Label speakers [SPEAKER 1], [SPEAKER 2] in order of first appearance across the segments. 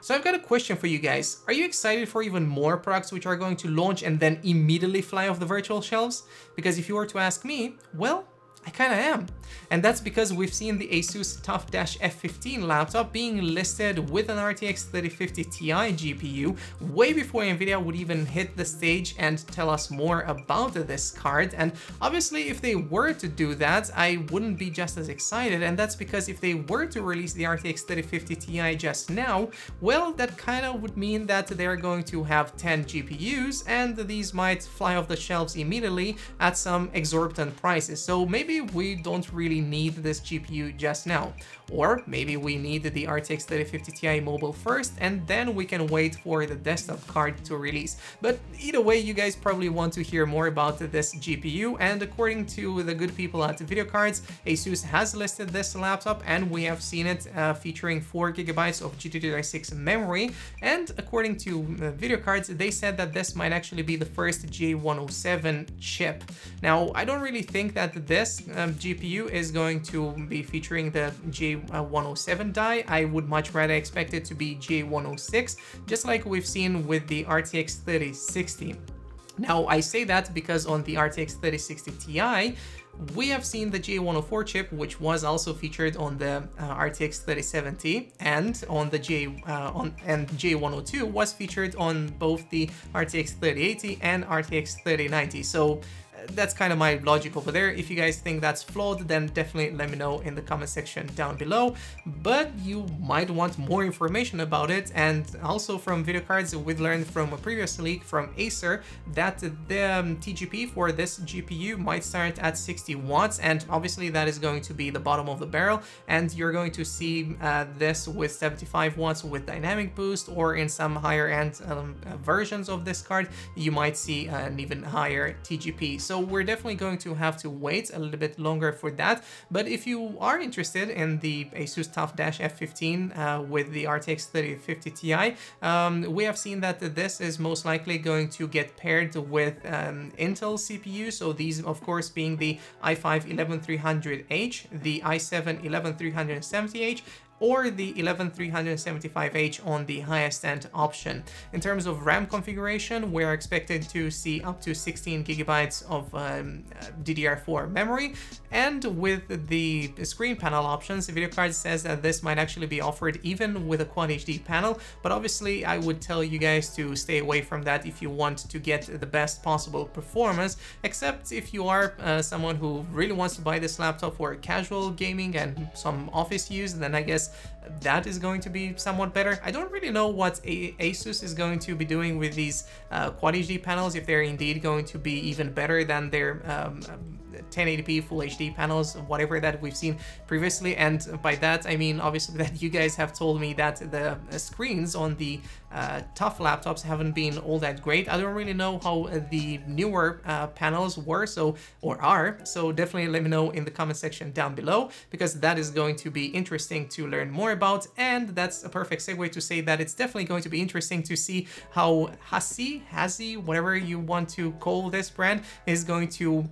[SPEAKER 1] So I've got a question for you guys. Are you excited for even more products which are going to launch and then immediately fly off the virtual shelves? Because if you were to ask me, well, I kinda am. And that's because we've seen the Asus TUF F15 laptop being listed with an RTX 3050 Ti GPU way before Nvidia would even hit the stage and tell us more about this card. And obviously if they were to do that, I wouldn't be just as excited. And that's because if they were to release the RTX 3050 Ti just now, well, that kind of would mean that they're going to have 10 GPUs and these might fly off the shelves immediately at some exorbitant prices. So maybe we don't really need this GPU just now. Or maybe we need the RTX 3050 Ti mobile first and then we can wait for the desktop card to release. But either way, you guys probably want to hear more about this GPU and according to the good people at VideoCardz, Asus has listed this laptop and we have seen it uh, featuring 4 gigabytes of GDDR6 memory and according to uh, VideoCardz, they said that this might actually be the first GA107 chip. Now, I don't really think that this um, GPU is going to be featuring the GA107 die. I would much rather expect it to be GA106, just like we've seen with the RTX 3060. Now, I say that because on the RTX 3060 Ti, we have seen the GA104 chip, which was also featured on the uh, RTX 3070, and on the J uh, on and GA102 was featured on both the RTX 3080 and RTX 3090. So that's kind of my logic over there. If you guys think that's flawed, then definitely let me know in the comment section down below. But you might want more information about it. And also from VideoCardz, we learned from a previous leak from Acer that the um, TGP for this GPU might start at 60 watts. And obviously that is going to be the bottom of the barrel. And you're going to see uh, this with 75 watts with dynamic boost or in some higher end um, versions of this card, you might see an even higher TGP. So we're definitely going to have to wait a little bit longer for that. But if you are interested in the Asus TUF F15 uh, with the RTX 3050 Ti, um, we have seen that this is most likely going to get paired with um, Intel CPU. So these, of course, being the i5 11300H, the i7 11370H, or the 11375H on the highest end option. In terms of RAM configuration, we're expected to see up to 16 gigabytes of um, DDR4 memory, and with the screen panel options, the video card says that this might actually be offered even with a Quad HD panel, but obviously I would tell you guys to stay away from that if you want to get the best possible performance, except if you are uh, someone who really wants to buy this laptop for casual gaming and some office use, then I guess that is going to be somewhat better. I don't really know what Asus is going to be doing with these uh, Quad HD panels, if they're indeed going to be even better than their um, 1080p Full HD panels, whatever that we've seen previously. And by that, I mean, obviously that you guys have told me that the screens on the uh, TUF laptops haven't been all that great. I don't really know how the newer uh, panels were, so or are, so definitely let me know in the comment section down below, because that is going to be interesting to learn more about, and that's a perfect segue to say that it's definitely going to be interesting to see how Hasee, Hasee, whatever you want to call this brand, is going to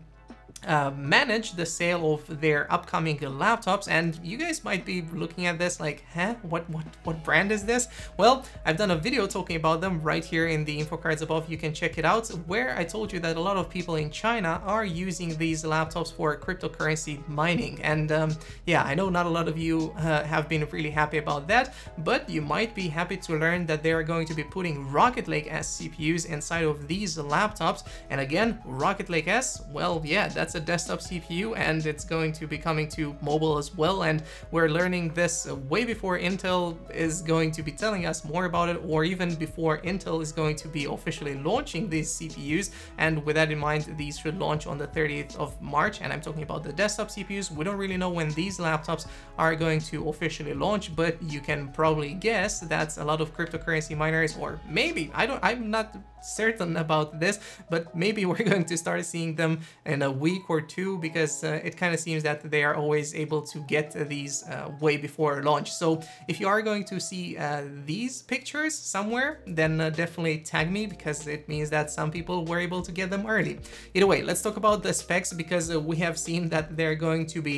[SPEAKER 1] uh, manage the sale of their upcoming laptops and you guys might be looking at this like huh? What what what brand is this? Well i've done a video talking about them right here in the info cards above. You can check it out. Where i told you that a lot of people in china are using these laptops for cryptocurrency mining. And um, yeah i know not a lot of you uh, have been really happy about that but you might be happy to learn that they are going to be putting rocket lake s cpus inside of these laptops. And again rocket lake s well yeah that's a desktop CPU and it's going to be coming to mobile as well. And we're learning this way before Intel is going to be telling us more about it or even before Intel is going to be officially launching these CPUs and with that in mind these should launch on the 30th of March. And I'm talking about the desktop CPUs we don't really know when these laptops are going to officially launch but you can probably guess that a lot of cryptocurrency miners or maybe I don't I'm not certain about this but maybe we're going to start seeing them in a week week or two because uh, it kind of seems that they are always able to get these uh, way before launch. So if you are going to see uh, these pictures somewhere, then uh, definitely tag me because it means that some people were able to get them early. Either way, let's talk about the specs because uh, we have seen that they're going to be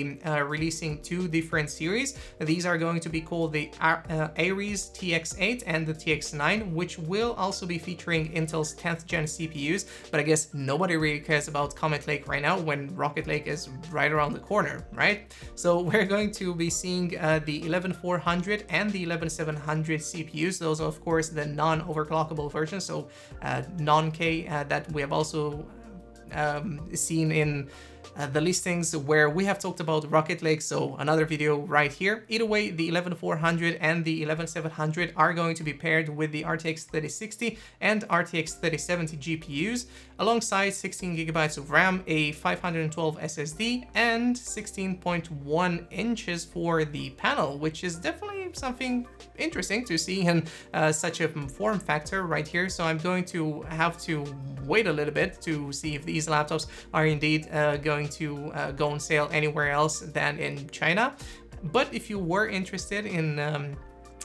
[SPEAKER 1] releasing two different series. These are going to be called the Aries TX8 and the TX9, which will also be featuring Intel's 10th gen CPUs, but I guess nobody really cares about Comet Lake right now when Rocket Lake is right around the corner, right? So we're going to be seeing uh, the 11400 and the 11700 CPUs. Those are of course the non-overclockable versions, so uh, non-K uh, that we have also um, seen in the listings where we have talked about Rocket Lake, so another video right here. Either way, the 11400 and the 11700 are going to be paired with the RTX 3060 and RTX 3070 GPUs, alongside 16 gigabytes of RAM, a 512 SSD, and 16.1 inches for the panel, which is definitely something interesting to see in uh, such a form factor right here. So I'm going to have to wait a little bit to see if these laptops are indeed uh, going to uh, go on sale anywhere else than in China. But if you were interested in um,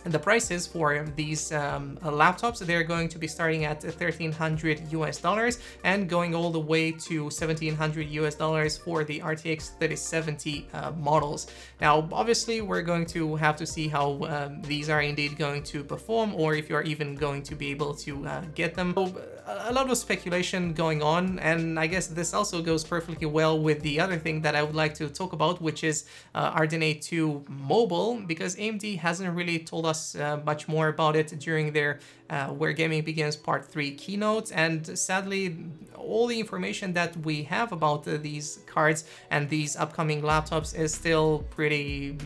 [SPEAKER 1] the prices for these um, laptops, they're going to be starting at 1300 US dollars and going all the way to 1700 US dollars for the RTX 3070 uh, models. Now, obviously, we're going to have to see how um, these are indeed going to perform or if you're even going to be able to uh, get them. So, a lot of speculation going on, and I guess this also goes perfectly well with the other thing that I would like to talk about, which is uh, RDNA 2 Mobile, because AMD hasn't really told us uh, much more about it during their uh, Where Gaming Begins Part 3 keynote, and sadly, all the information that we have about uh, these cards and these upcoming laptops is still pretty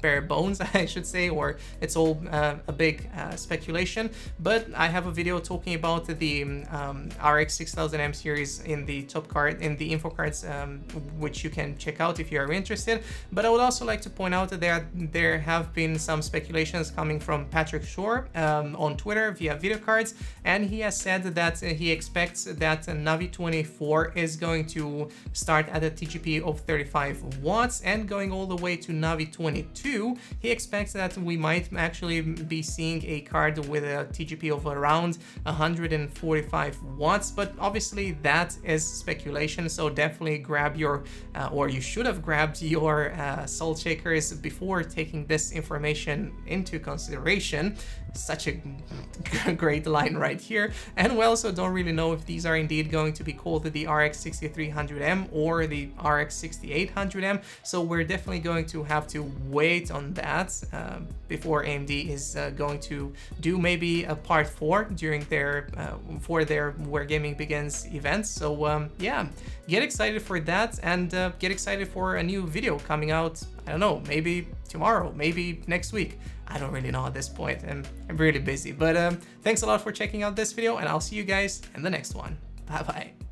[SPEAKER 1] bare bones, I should say, or it's all uh, a big uh, speculation. But I have a video talking about the um, RX 6000M series in the top card, in the info cards, um, which you can check out if you are interested. But I would also like to point out that there have been some speculations coming from Patrick Schur um, on Twitter via VideoCardz, and he has said that he expects that Navi 24 is going to start at a TGP of 35 watts and going all the way to Navi 22, he expects that we might actually be seeing a card with a TGP of around 145 watts, but obviously that is speculation, so definitely grab your, uh, or you should have grabbed your uh, salt shakers before taking this information into consideration such a great line right here. And we also don't really know if these are indeed going to be called the RX 6300M or the RX 6800M. So we're definitely going to have to wait on that uh, before AMD is uh, going to do maybe a part four during their uh, for their Where Gaming Begins events. So um, yeah, get excited for that and uh, get excited for a new video coming out. I don't know, maybe tomorrow, maybe next week. I don't really know at this point. I'm, I'm really busy. But um, thanks a lot for checking out this video and I'll see you guys in the next one. Bye bye.